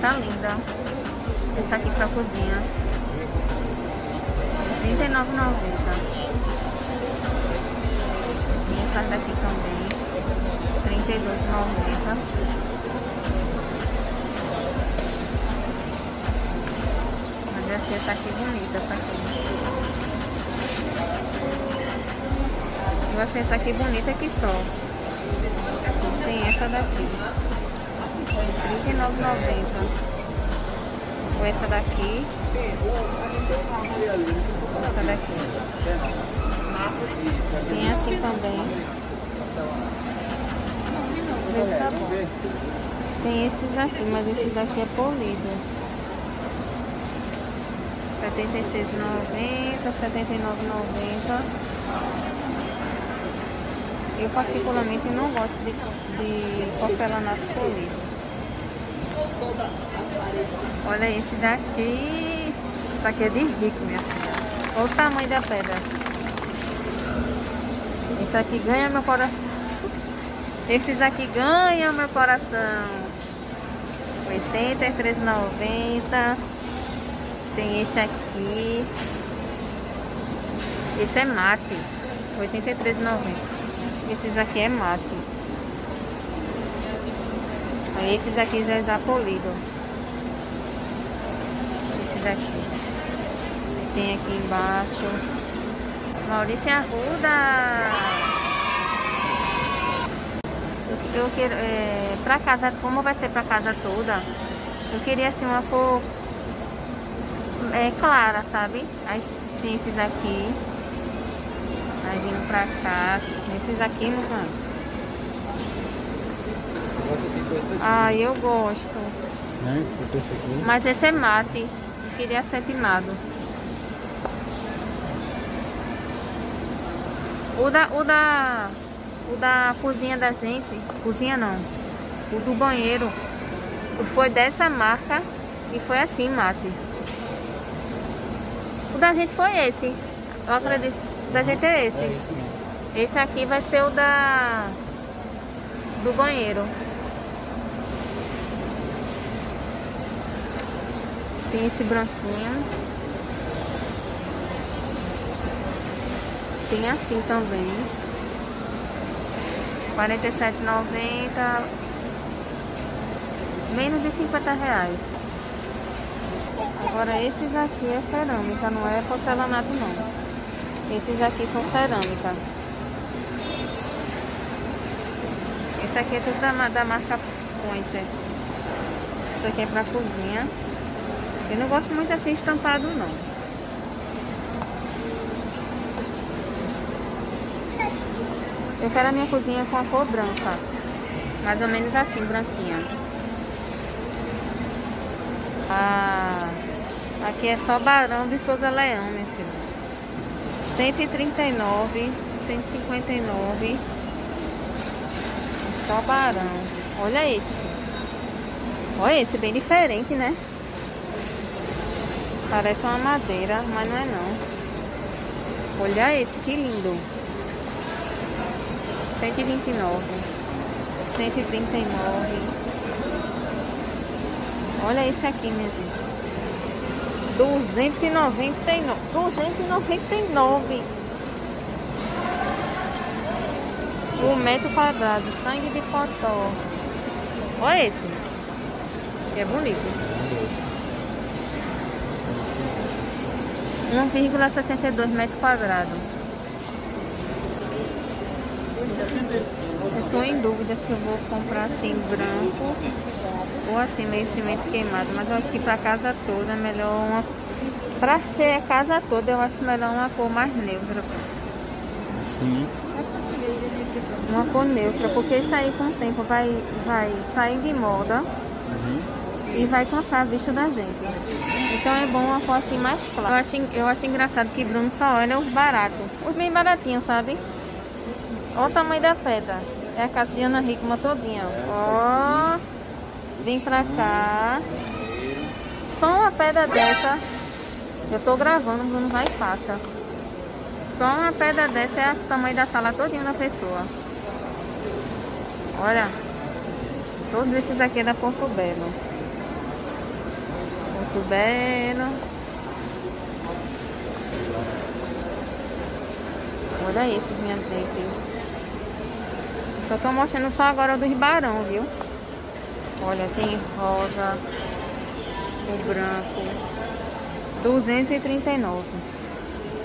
essa linda. Essa aqui pra cozinha. R$39,90. E essa daqui também. R$32,90. Mas eu achei essa aqui bonita, essa aqui. Eu achei essa aqui bonita aqui só. Tem essa daqui. R$39,90. Ou essa daqui. Essa daqui. Tem assim também. Tem esses aqui, mas esses aqui é polido. R$ 76,90, R$ 79,90. Eu particularmente não gosto de, de porcelanato polido. Olha esse daqui. Isso aqui é de rico, minha filha. Olha o tamanho da pedra. Isso aqui ganha meu coração. Esses aqui ganham meu coração. 83,90. Tem esse aqui. Esse é mate. 83,90. Esses aqui é mate. Esses aqui já é já polido. Esse daqui. Tem aqui embaixo. Maurício Arruda. Eu, eu quero, é, pra casa, como vai ser pra casa toda, eu queria assim uma cor é, clara, sabe? Aí tem esses aqui. Aí vindo pra cá. Esses aqui, no canto. Ah, eu gosto. Né? Esse. Mas esse é mate. Eu queria acetinado. O da, o da, o da cozinha da gente, cozinha não, o do banheiro, foi dessa marca e foi assim, mate. O da gente foi esse, eu acredito, o da gente é esse. É esse. Esse aqui vai ser o da, do banheiro. Tem esse branquinho. Tem assim também. R$ 47,90. Menos de 50 reais. Agora esses aqui é cerâmica, não é porcelanato não. Esses aqui são cerâmica. Esse aqui é tudo da, da marca Pointer. Isso aqui é pra cozinha. Eu não gosto muito assim estampado não. Eu quero a minha cozinha com a cor branca. Mais ou menos assim, branquinha. Ah, aqui é só Barão de Souza Leão, meu filho. 139, 159. Só Barão. Olha esse. Olha esse, bem diferente, né? Parece uma madeira, mas não é não. Olha esse, que lindo. 129. 139. Olha esse aqui, minha gente. 299. 299. O metro quadrado. Sangue de cotó. Olha esse. Que é bonito. 1,62 metros quadrados. Eu tô em dúvida se eu vou comprar assim branco ou assim meio cimento queimado, mas eu acho que para casa toda é melhor uma para ser a casa toda eu acho melhor uma cor mais neutra. Sim. Uma cor neutra, porque isso aí com o tempo vai vai sair de moda. Uhum e vai cansar a vista da gente. Então é bom uma cor assim mais clara. Eu acho, eu acho engraçado que Bruno só olha os baratos, os bem baratinhos, sabe? Olha o tamanho da pedra. É a casa de Ana Hickman todinha. Ó, vem pra cá. Só uma pedra dessa. Eu tô gravando, Bruno vai e passa. Só uma pedra dessa é o tamanho da sala todinha da pessoa. Olha. Todos esses aqui é da Porto Belo. Muito belo. Olha esses, minha gente. Só tô mostrando só agora dos barão, viu? Olha, tem rosa, o branco, 239.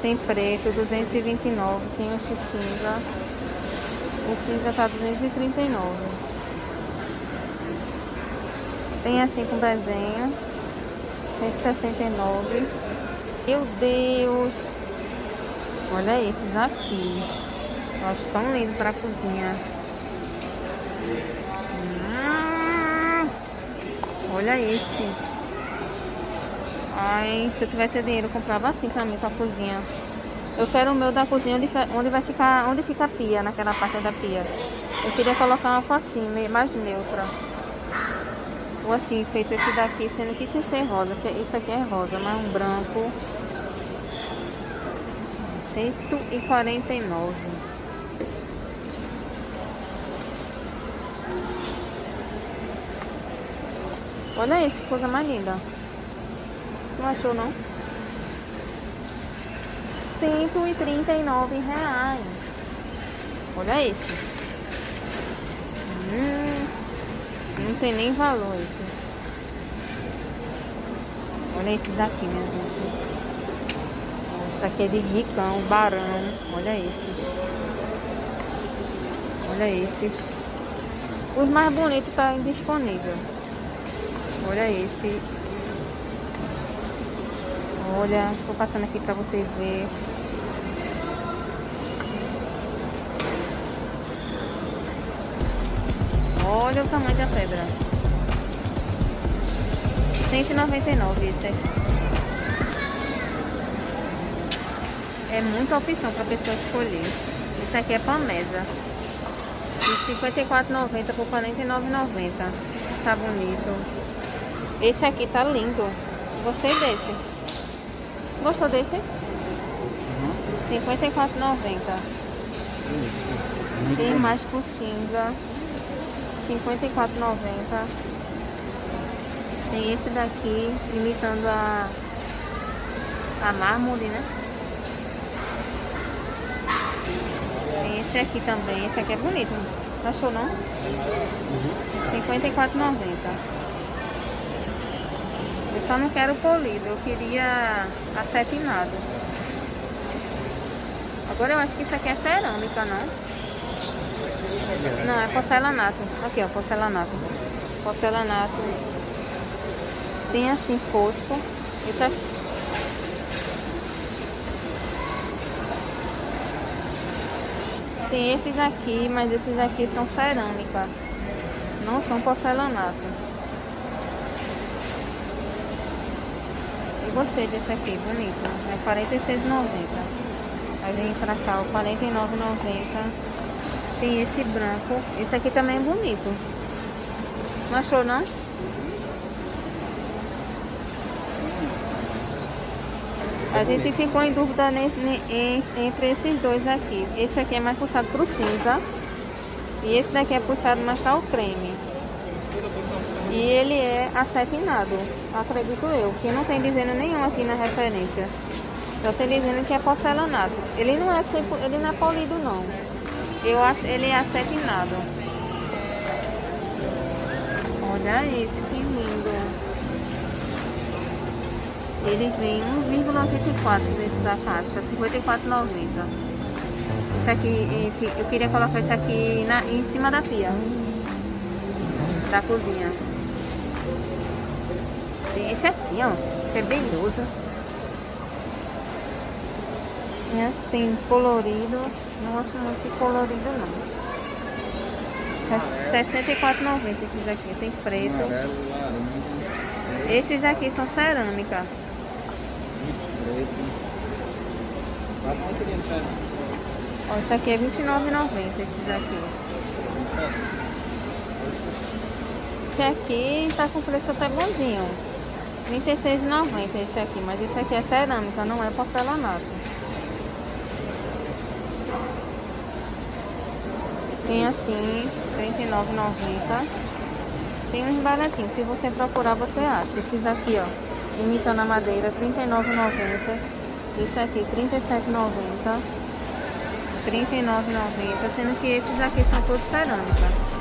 Tem preto, 229. Tem esse cinza. O cinza tá 239. Tem assim com desenho. 169. Meu Deus! Olha esses aqui. Elas tão lindos para cozinha. Hum, olha esses. Ai, se eu tivesse dinheiro, eu comprava assim pra mim, pra cozinha. Eu quero o meu da cozinha onde, onde vai ficar, onde fica a pia, naquela parte da pia. Eu queria colocar uma assim, mais neutra. Ou assim, feito esse daqui, sendo que isso é rosa, que isso aqui é rosa, mas um branco. 149. Olha isso, que coisa mais linda. Não achou não? 139 reais. Olha esse. Hum, não tem nem valor esse. Olha esses aqui, minha gente. Esse aqui é de ricão, barão. Olha esses. Olha esses. Os mais bonitos tá indisponível. Olha esse. Olha, estou passando aqui para vocês verem. Olha o tamanho da pedra. 199 esse aqui. É muita opção para a pessoa escolher. Esse aqui é mesa. De 54,90 por 49,90. Está bonito. Esse aqui tá lindo. Gostei desse. Gostou desse? Uhum. 54,90. Tem mais com cinza. 54,90. Tem esse daqui, imitando a, a mármore, né? Tem esse aqui também. Esse aqui é bonito. Achou não? Uhum. 54,90. Eu só não quero polido, eu queria acetinado. Agora eu acho que isso aqui é cerâmica, não? Não, é porcelanato. Aqui, ó, porcelanato. Porcelanato. Tem assim fosco. Isso aqui. Tem esses aqui, mas esses aqui são cerâmica. Não são porcelanato. gostei desse aqui, bonito. É R$46,90. Aí vem pra cá o R$49,90. Tem esse branco. Esse aqui também é bonito. Não achou não? A gente ficou em dúvida entre esses dois aqui. Esse aqui é mais puxado pro cinza. E esse daqui é puxado mais para o creme. E ele é acetinado, acredito eu, que não tem dizendo nenhum aqui na referência. Só tem dizendo que é porcelanato. Ele não é, ele não é polido não. Eu acho ele é acetinado. Olha esse, que lindo. Ele vem 1,94 dentro da caixa, 54,90. Esse aqui, eu queria colocar esse aqui na, em cima da pia da cozinha. Esse assim, ó, que é brilhoso. Esse tem colorido, não gosto muito de colorido não. R$ 64,90 esses aqui, tem preto. Esses aqui são cerâmica. Ó, esse aqui é R$ 29,90 esses aqui. Esse aqui tá com preço até bonzinho. R$ 26,90 esse aqui, mas esse aqui é cerâmica, não é porcelanato. Tem assim, R$ 39,90. Tem uns baratinhos, se você procurar você acha. Esses aqui, ó, imitando a madeira, R$ 39,90. Isso aqui, R$ 37,90. R$ 39,90. Sendo que esses aqui são todos cerâmica.